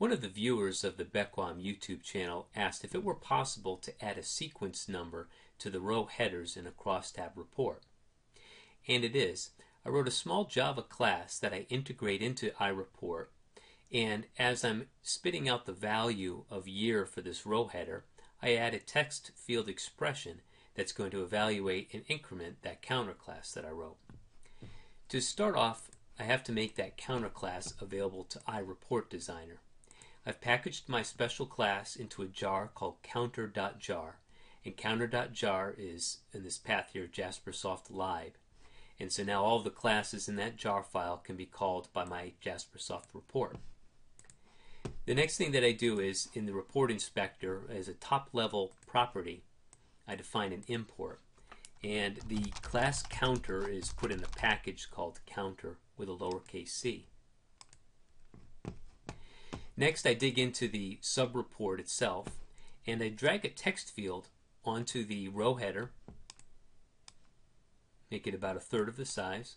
One of the viewers of the Bekwam YouTube channel asked if it were possible to add a sequence number to the row headers in a crosstab report. And it is. I wrote a small Java class that I integrate into iReport, and as I'm spitting out the value of year for this row header, I add a text field expression that's going to evaluate and increment that counter class that I wrote. To start off, I have to make that counter class available to iReport Designer. I've packaged my special class into a jar called counter.jar. And counter.jar is, in this path here, JasperSoft Lib. And so now all the classes in that jar file can be called by my JasperSoft report. The next thing that I do is in the report inspector as a top level property, I define an import. And the class counter is put in a package called counter with a lowercase c. Next, I dig into the subreport itself and I drag a text field onto the row header, make it about a third of the size.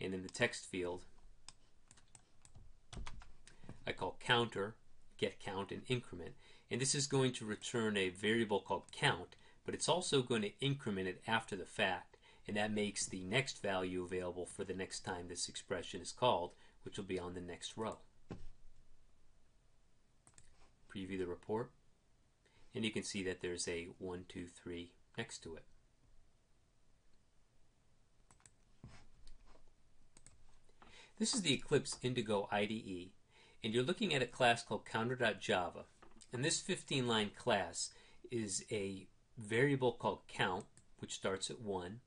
And in the text field, I call counter, get count, and increment. And this is going to return a variable called count, but it's also going to increment it after the fact and that makes the next value available for the next time this expression is called, which will be on the next row. Preview the report, and you can see that there's a 1, 2, 3 next to it. This is the Eclipse Indigo IDE, and you're looking at a class called counter.java. And this 15 line class is a variable called count, which starts at 1,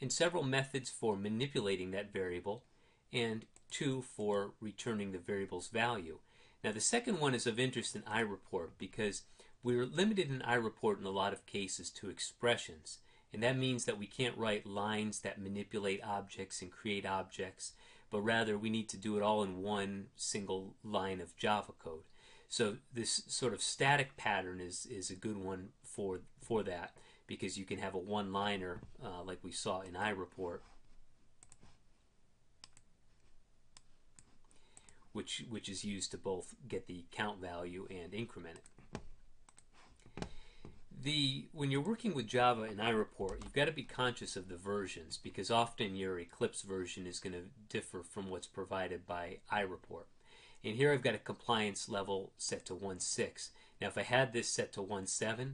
and several methods for manipulating that variable, and two for returning the variable's value. Now the second one is of interest in iReport because we're limited in iReport in a lot of cases to expressions. And that means that we can't write lines that manipulate objects and create objects, but rather we need to do it all in one single line of Java code. So this sort of static pattern is, is a good one for, for that because you can have a one-liner uh, like we saw in iReport which which is used to both get the count value and increment it. The when you're working with Java in iReport, you've got to be conscious of the versions because often your Eclipse version is going to differ from what's provided by iReport. And here I've got a compliance level set to 1.6. Now if I had this set to 1.7,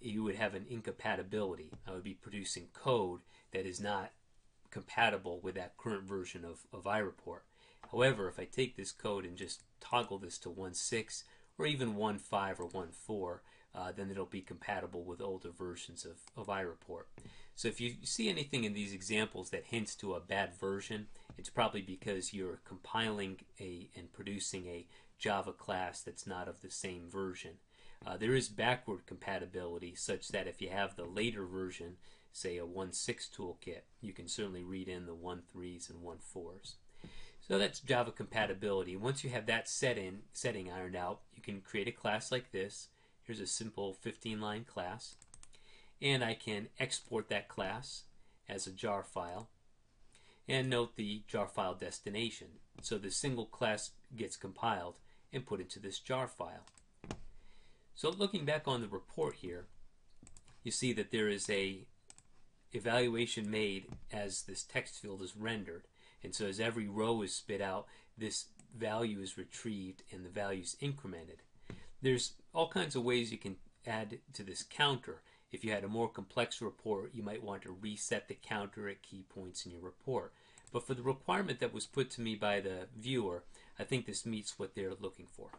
you would have an incompatibility. I would be producing code that is not compatible with that current version of, of iReport. However, if I take this code and just toggle this to 1.6 or even 1.5 or 1.4, uh, then it'll be compatible with older versions of, of iReport. So if you see anything in these examples that hints to a bad version, it's probably because you're compiling a and producing a Java class that's not of the same version. Uh, there is backward compatibility such that if you have the later version, say a 1.6 toolkit, you can certainly read in the 1.3s and 1.4s. So that's Java compatibility. Once you have that set in, setting ironed out, you can create a class like this. Here's a simple 15 line class. And I can export that class as a jar file. And note the jar file destination. So the single class gets compiled and put into this jar file. So looking back on the report here, you see that there is a evaluation made as this text field is rendered. And so as every row is spit out, this value is retrieved and the value is incremented. There's all kinds of ways you can add to this counter. If you had a more complex report, you might want to reset the counter at key points in your report. But for the requirement that was put to me by the viewer, I think this meets what they're looking for.